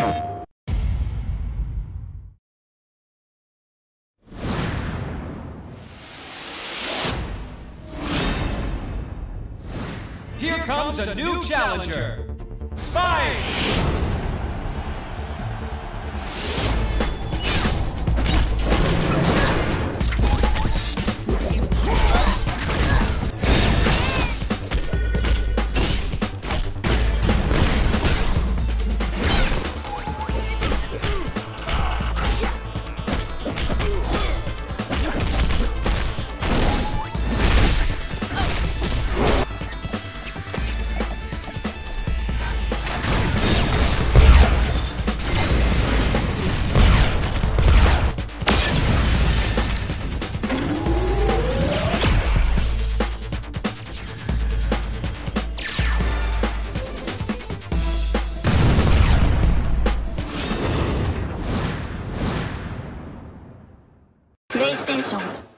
Here comes a new challenger. Spike! PlayStation